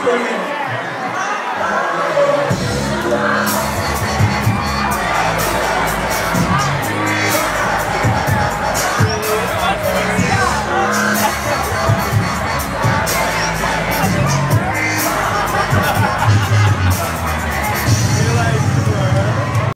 for me.